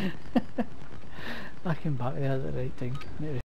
I came back there at the right time.